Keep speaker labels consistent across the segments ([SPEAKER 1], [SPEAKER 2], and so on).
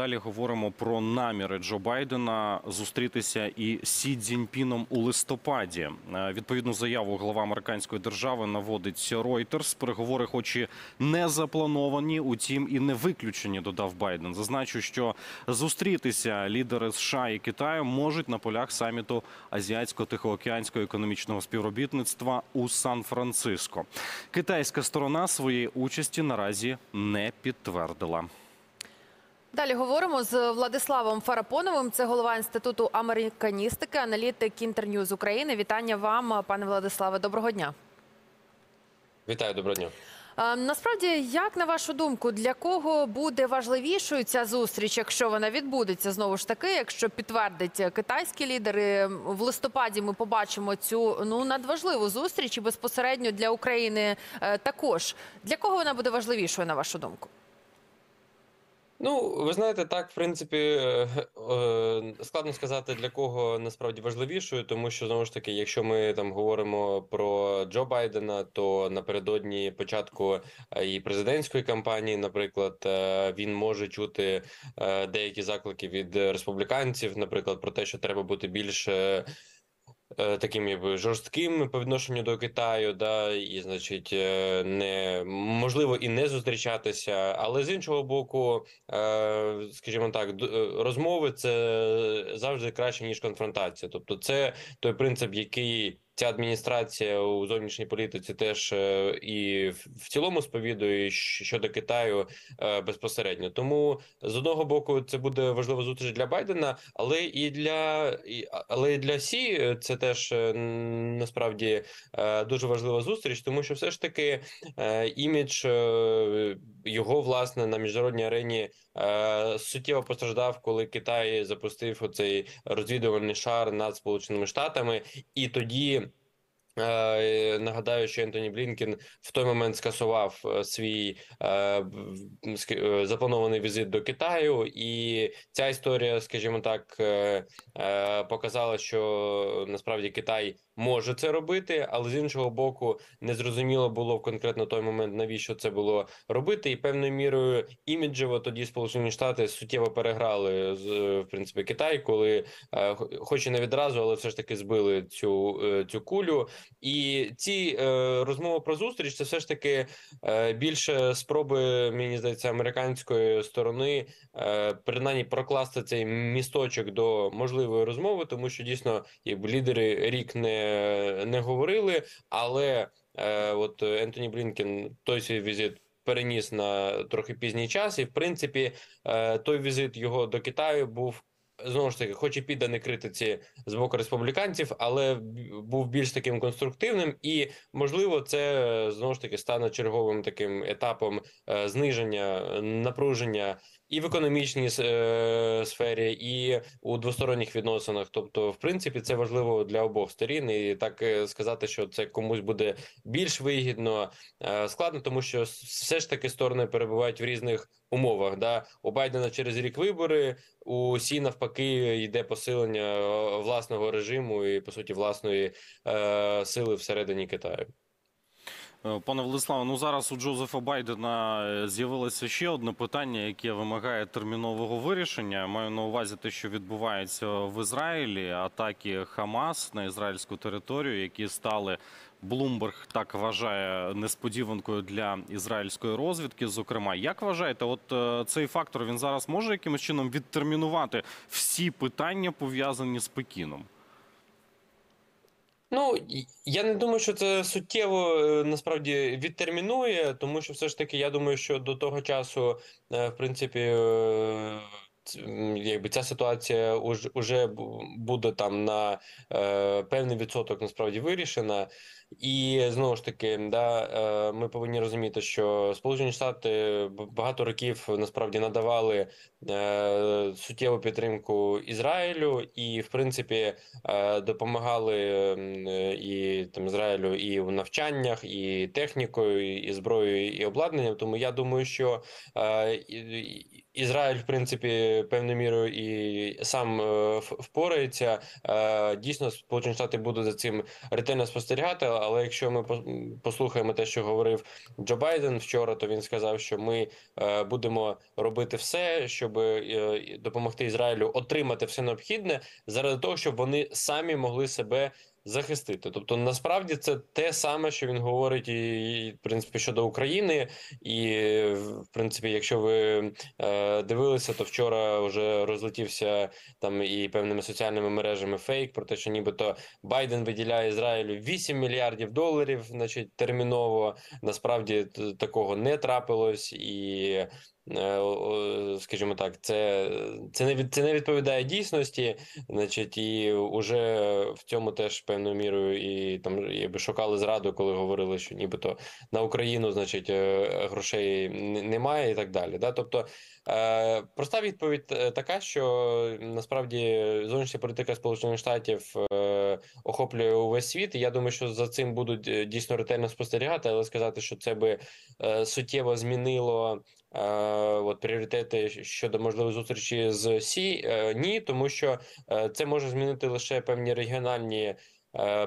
[SPEAKER 1] Далі говоримо про наміри Джо Байдена зустрітися і Сі Цзіньпіном у листопаді. Е, Відповідну заяву глава американської держави наводить Reuters. Переговори, хоч і не заплановані, утім і не виключені, додав Байден. Зазначу, що зустрітися лідери США і Китаю можуть на полях саміту Азіатсько-Тихоокеанського економічного співробітництва у Сан-Франциско. Китайська сторона своєї участі наразі не підтвердила.
[SPEAKER 2] Далі говоримо з Владиславом Фарапоновим. Це голова інституту американістики, аналітик Інтерньюз України. Вітання вам, пане Владиславе. Доброго дня.
[SPEAKER 3] Вітаю, доброго дня.
[SPEAKER 2] Е, Насправді, як на вашу думку, для кого буде важливішою ця зустріч, якщо вона відбудеться знову ж таки, якщо підтвердить китайські лідери в листопаді, ми побачимо цю ну надважливу зустріч і безпосередньо для України е, також. Для кого вона буде важливішою, на вашу думку?
[SPEAKER 3] Ну, ви знаєте, так, в принципі, е, е, складно сказати для кого насправді важливішою, тому що знову ж таки, якщо ми там говоримо про Джо Байдена, то напередодні початку е, і президентської кампанії, наприклад, він може чути деякі заклики від республіканців, наприклад, про те, що треба бути більш е, е, таким якби жорстким по відношенню до Китаю, да, і значить, е, не можливо і не зустрічатися, але з іншого боку, е, скажімо так, е, розмови це завжди краще ніж конфронтація. Тобто, це той принцип, який ця адміністрація у зовнішній політиці теж е, і в цілому сповідує щодо Китаю е, безпосередньо. Тому з одного боку це буде важлива зустріч для Байдена, але і для але і для Сі е, це теж насправді дуже важлива зустріч, тому що все ж таки імідж його власне на міжнародній арені суттєво постраждав, коли Китай запустив оцей розвідувальний шар над Сполученими Штатами, і тоді. Е, Нагадаю, що Ентоні Блінкін в той момент скасував е, свій е, запланований візит до Китаю, і ця історія, скажімо так, показала, що насправді Китай може це робити, але з іншого боку, незрозуміло було в конкретно той момент, навіщо це було робити, і певною мірою іміджево тоді Сполучені Штати суттєво переграли з в принципі Китай, коли е, хоч і не відразу, але все ж таки збили цю, е, цю кулю. І ці е, розмови про зустріч це все ж таки більше спроби, мені здається, американської сторони принаймні прокласти цей місточок до можливої розмови, тому що дійсно лідери рік не, не говорили, але е, от Ентоні Блінкен той свій візит. Переніс на трохи пізній час, і в принципі, е, той візит його до Китаю був знову ж таки, хоч і підданий критиці з боку республіканців, але був більш таким конструктивним, і можливо, це знову ж таки стане черговим таким етапом е, зниження напруження і в економічній е, сфері, і у двосторонніх відносинах. Тобто, в принципі, це важливо для обох сторін, і так е, сказати, що це комусь буде більш вигідно, складно, тому що все ж таки сторони перебувають в різних умовах. Да? У Байдена через рік вибори. У Сі навпаки йде посилення е, власного режиму і по суті власної е, сили всередині Китаю.
[SPEAKER 1] Е, Пане Владиславе, ну зараз у Джозефа Байдена е, з'явилося ще одне питання, яке вимагає термінового вирішення. Маю на увазі те, що відбувається в Ізраїлі, атаки Хамас на ізраїльську територію, які стали Блумберг так вважає несподіванкою для ізраїльської розвідки. Зокрема, як вважаєте, от е, цей фактор він зараз може якимось чином відтермінувати всі питання пов'язані з Пекіном?
[SPEAKER 3] Ну я не думаю, що це суттєво е, насправді відтермінує, тому що все ж таки я думаю, що до того часу, е, в принципі, е, якби ця ситуація уж, уже буде там на е, певний відсоток насправді вирішена. І знову ж таки, да, е, ми повинні розуміти, що Сполучені Штати багато років насправді надавали е, суттєву підтримку Ізраїлю, і в принципі е, допомагали і там Ізраїлю і в навчаннях, і технікою, і зброєю, і обладнанням. Тому я думаю, що е, Ізраїль, в принципі, певною мірою і сам е, впорається. Е, Дійсно, Сполучені Штати будуть за цим ретельно спостерігати. Але якщо ми пос- послухаємо те, що говорив Джо Байден вчора, то він сказав, що ми е, будемо робити все, щоб допомогти Ізраїлю отримати все необхідне заради того, щоб вони самі могли себе захистити. Тобто, насправді це те саме, що він говорить, і, в принципі щодо України. І в принципі, якщо ви е, дивилися, то вчора вже розлетівся там і певними соціальними мережами фейк про те, що нібито Байден виділяє Ізраїлю 8 мільярдів доларів, значить, терміново. Насправді такого не трапилось, і скажімо так, це, це не від це не відповідає дійсності. Значить, і уже в цьому теж певною мірою і там якби шукали зраду, коли говорили, що нібито на Україну, значить, е, грошей немає і так далі. Да? Тобто, е, проста відповідь е, така, що насправді зовнішня політика Сполучених Штатів е, охоплює увесь світ. І я думаю, що за цим будуть е, дійсно ретельно спостерігати, але сказати, що це би е, суттєво змінило. Е, От пріоритети щодо можливої зустрічі з Сі е, ні, тому що е, це може змінити лише певні регіональні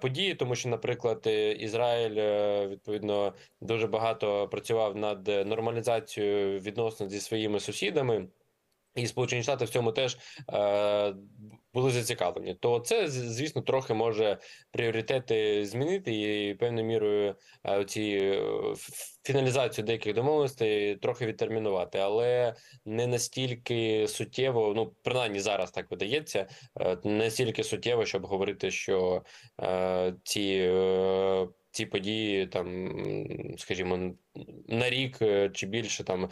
[SPEAKER 3] події, тому що, наприклад, Ізраїль відповідно дуже багато працював над нормалізацією відносин зі своїми сусідами. І Сполучені Штати в цьому теж е, були зацікавлені. То це, звісно, трохи може пріоритети змінити і певною мірою е, ці е, фіналізацію деяких домовленостей трохи відтермінувати, але не настільки суттєво, ну принаймні зараз так видається, е, настільки суттєво, щоб говорити, що е, ці. Е, ці події там, скажімо, на рік е, чи більше там,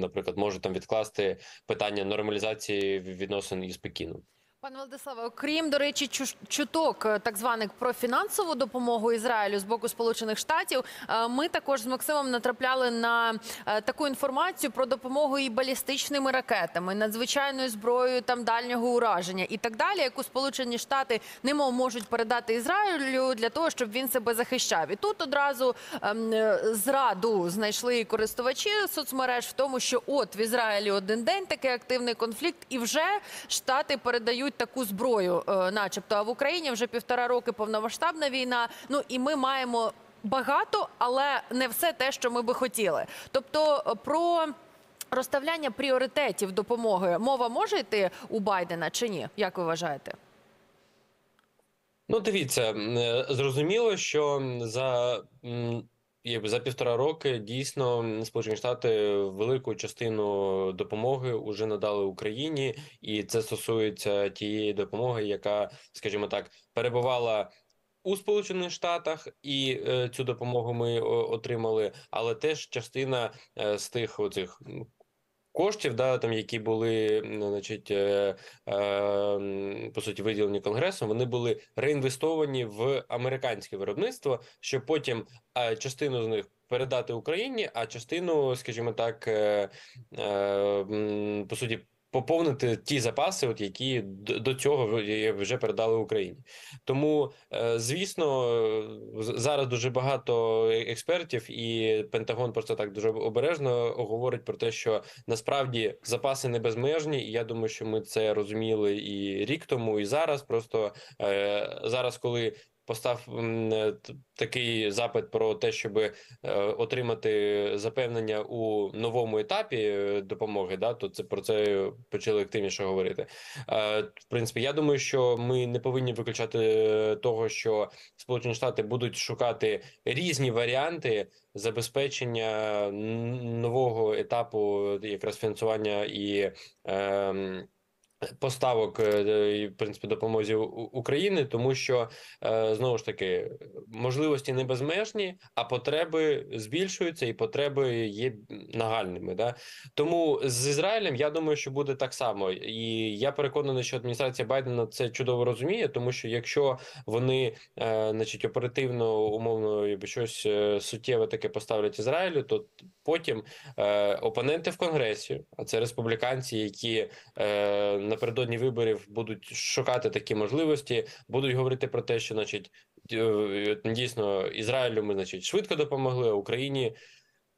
[SPEAKER 3] наприклад, можуть там відкласти питання нормалізації відносин із Пекіном.
[SPEAKER 2] Пане Владиславе, окрім до речі, чуток е, так званих про фінансову допомогу Ізраїлю з боку Сполучених Штатів. е, Ми також з Максимом натрапляли на е, таку інформацію про допомогу і балістичними ракетами, надзвичайною зброєю там дальнього ураження і так далі, яку Сполучені Штати немов можуть передати Ізраїлю для того, щоб він себе захищав. І тут одразу ем, зраду знайшли користувачі соцмереж в тому, що от в Ізраїлі один день такий активний конфлікт, і вже штати передають таку зброю, е, начебто. А в Україні вже півтора роки повномасштабна війна. Ну і ми маємо багато, але не все те, що ми би хотіли. Тобто е, про розставляння пріоритетів допомоги мова може йти у Байдена чи ні? Як ви вважаєте?
[SPEAKER 3] Ну, дивіться, е, зрозуміло, що за, за півтора роки дійсно Сполучені Штати велику частину допомоги вже надали Україні, і це стосується тієї допомоги, яка, скажімо так, перебувала. У Сполучених Штатах і е, цю допомогу ми о, отримали, але теж частина е, з тих оцих коштів, да, там які були, значить, е, е, по суті, виділені конгресом, вони були реінвестовані в американське виробництво, щоб потім е, частину з них передати Україні, а частину, скажімо так, е, е, по суті. Поповнити ті запаси, от які до цього вже передали Україні, тому е, звісно, е, зараз дуже багато експертів, і Пентагон просто так дуже обережно говорить про те, що насправді запаси не безмежні, і я думаю, що ми це розуміли і рік тому, і зараз. Просто е, зараз, коли постав е, такий запит про те, щоб е, отримати запевнення у новому етапі е, допомоги, да, то це про це почали активніше говорити. В принципі, я думаю, що ми не повинні виключати того, що Сполучені Штати будуть шукати різні варіанти забезпечення нового етапу якраз фінансування і. ем, Поставок е, і, в принципі допомозі України, тому що е, знову ж таки можливості не безмежні, а потреби збільшуються, і потреби є нагальними. Да? Тому з Ізраїлем я думаю, що буде так само, і я переконаний, що адміністрація Байдена це чудово розуміє, тому що якщо вони, е, значить, оперативно умовно щось е, суттєве таке поставлять Ізраїлю, то потім е, опоненти в конгресі, а це республіканці, які е, напередодні виборів будуть шукати такі можливості, будуть говорити про те, що, значить, е, дійсно Ізраїлю ми, значить, швидко допомогли, а Україні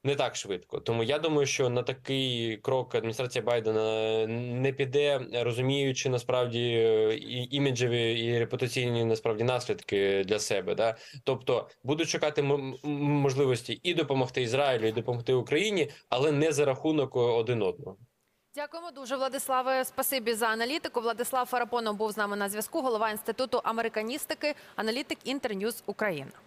[SPEAKER 3] не так швидко. Тому я думаю, що на такий крок адміністрація Байдена не піде, розуміючи насправді е, і іміджеві і репутаційні насправді наслідки для себе. Да? Тобто будуть шукати можливості і допомогти Ізраїлю, і допомогти Україні, але не за рахунок один одного.
[SPEAKER 2] Дякуємо дуже, Владиславе. Спасибі за аналітику. Владислав Фарапонов був з нами на зв'язку. Голова інституту американістики, аналітик Інтерньюз Україна.